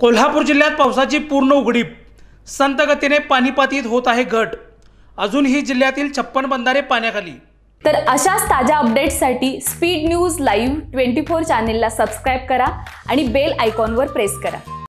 कोल्हापूर जिल्ह्यात पावसाची पूर्ण उघडीप. संतगतीने पाणीपातीत होत आहे घट. अजूनही जिल्ह्यातील छप्पन बंधारे पाण्याखाली. तर अशाच ताज्या अपडेट्ससाठी speed news live twenty four चॅनेलला सबस्क्राईब करा आणि बेल आयकॉनवर प्रेस करा.